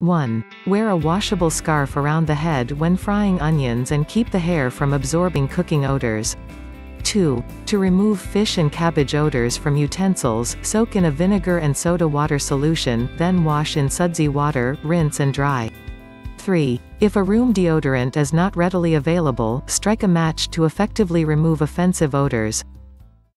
1. Wear a washable scarf around the head when frying onions and keep the hair from absorbing cooking odors. 2. To remove fish and cabbage odors from utensils, soak in a vinegar and soda water solution, then wash in sudsy water, rinse and dry. 3. If a room deodorant is not readily available, strike a match to effectively remove offensive odors.